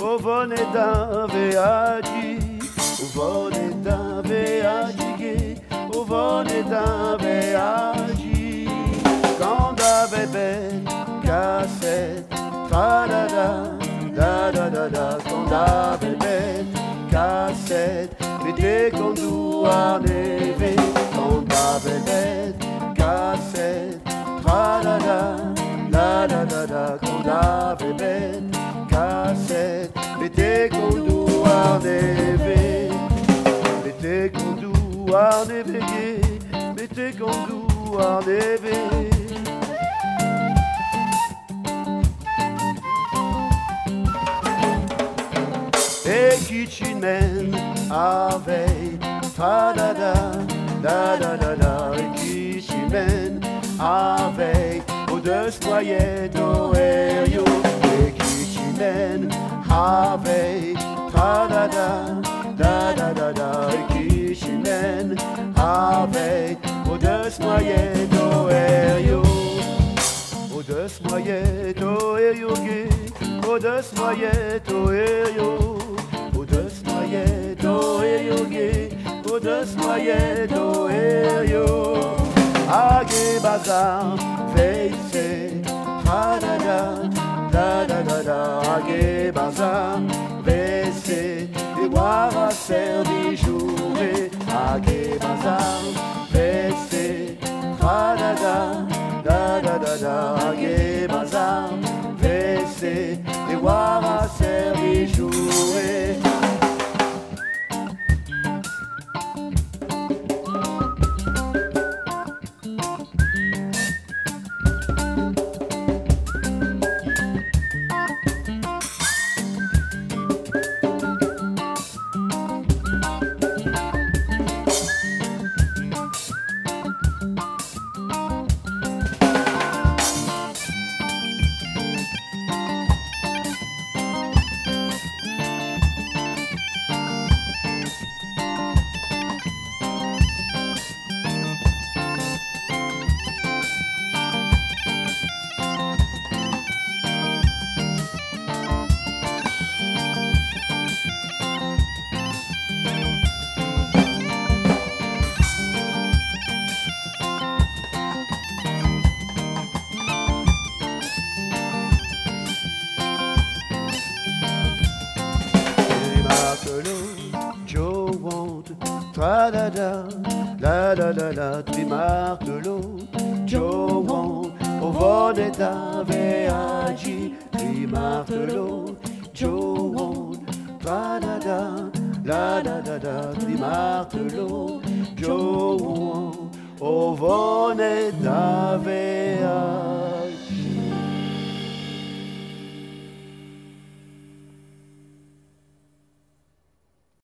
Uvone dave agi, uvone dave agi, uvone dave agi. Quand ave ben cassette, fa da da da da da da, quand ben cassette, vede con dua neve, quand ave ben vede con dua neve, vede con dua neve. et qui tu mènes avec ta da da da da da da et qui tu mènes avec au deux soyez d'Oerio Ave, ta da da, da da da da, Kishimen, Ave, odesmoye do eyo, odesmoye do eyo gi, odesmoye do eyo, odesmoye do eyo gi, odesmoye do eyo, agi bazar, veise, ta da da. Da da da da Age bazar Veise Et voir à servi jouer Age bazar Veise Da da da Da da da da Age la la la la, tri martelot, Joe want, ovone dave agi, tri martelot, Joe want, tra da da, la da da da, tri